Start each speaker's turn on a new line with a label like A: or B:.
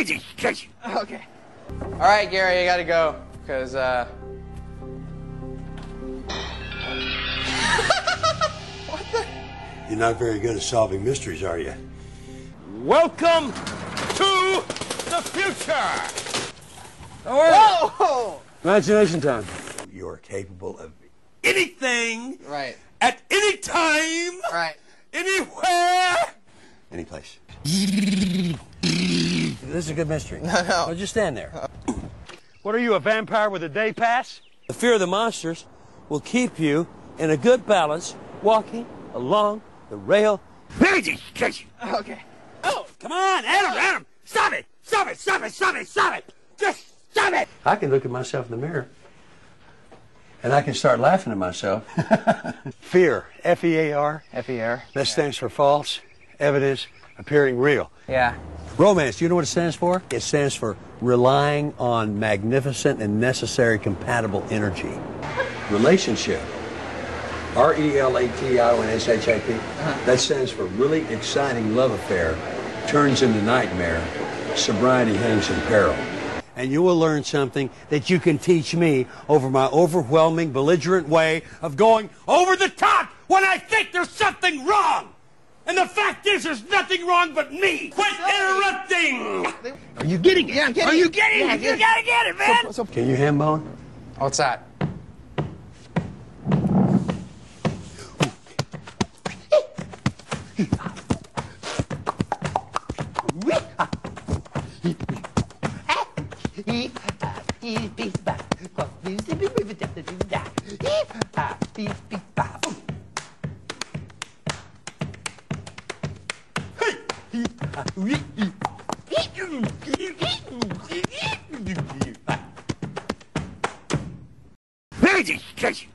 A: Okay. All right, Gary, I gotta go because uh.
B: You're not very good at solving mysteries, are you?
C: Welcome to the future.
A: Whoa!
C: Imagination time.
B: You're capable of
C: Anything
A: Right.
C: at any time,
A: Right.
C: anywhere.
B: any place. this is a good mystery. No, no. just stand there.
C: What are you, a vampire with a day pass?
D: The fear of the monsters will keep you in a good balance walking along the rail.
A: Okay.
C: Oh, come on, Adam, Adam, stop it, stop it, stop it, stop it, stop it. Just stop it.
B: I can look at myself in the mirror. And I can start laughing at myself. Fear. F E A R.
A: F-E-R.
B: That stands for false evidence appearing real.
A: Yeah.
B: Romance, do you know what it stands for? It stands for relying on magnificent and necessary compatible energy. Relationship. R E L A T I O N S H I P. Uh-huh. That stands for really exciting love affair, turns into nightmare, sobriety hangs in peril. And you will learn something that you can teach me over my overwhelming, belligerent way of going over the top when I think there's something wrong. And the fact is, there's nothing wrong but me. Quit interrupting. Are you getting it?
A: Yeah, I'm getting
B: Are
A: it.
B: Are you getting
A: yeah,
B: it? You gotta get it, man.
A: So, so.
B: Can you hambone?
A: What's that? Hadi geç.